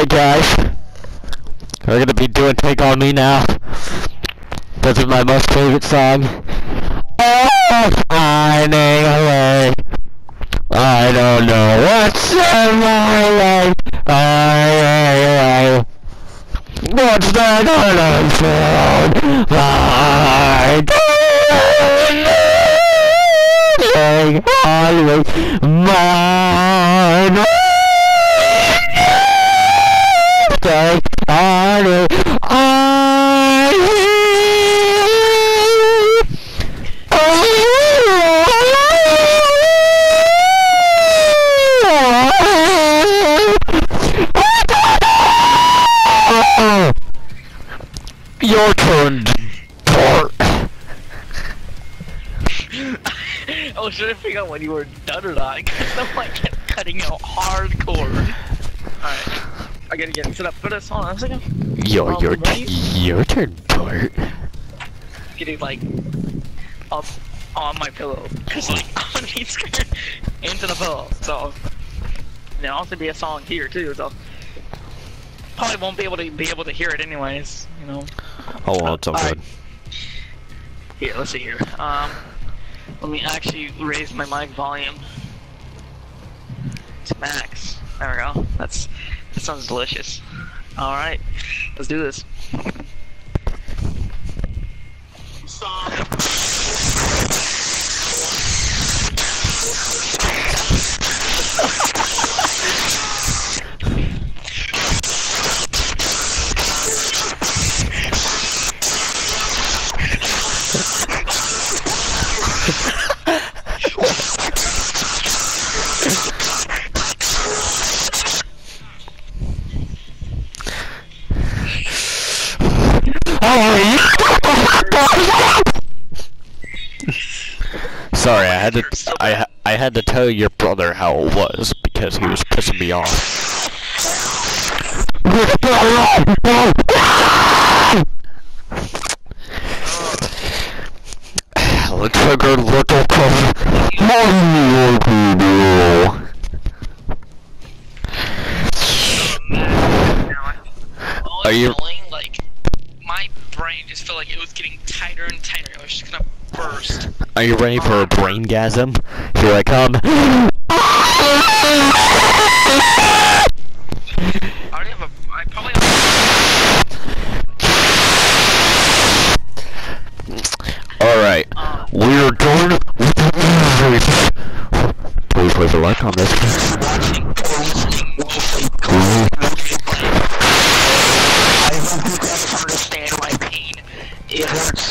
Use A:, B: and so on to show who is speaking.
A: Alright guys. We're gonna be doing Take On Me now. This is my most favorite song. Oh, finding away. I don't know what's in my life. I, I, I, what's that unfold? I don't know. Mine. Your turn, Bart.
B: I was trying to figure out when you were done or not, because the mic kept cutting out hardcore. Alright, I gotta get set up for this. Hold on a second.
A: Your
B: Um,
A: your your turn, Bart.
B: Getting like up on my pillow, cause like on the screen into the pillow. So there'll also be a song here too. So probably won't be able to be able to hear it anyways. You know.
A: Oh well, it's all
B: Alright.
A: good.
B: Here, let's see here. Um, let me actually raise my mic volume to max. There we go. That's that sounds delicious. All right, let's do this.
A: Sorry, I had to I I had to tell your brother how it was because he was pissing me off. Looks like a little cover. Are you-
B: Annoying, like my brain just felt like it was getting tighter and tighter. It was just gonna burst.
A: Are you ready for a braingasm? Here I come.
B: I already have a. I probably. Have,
A: Alright, we're done with the music. Please leave a like on this.
B: watching or listening mostly I hope you guys understand my pain. It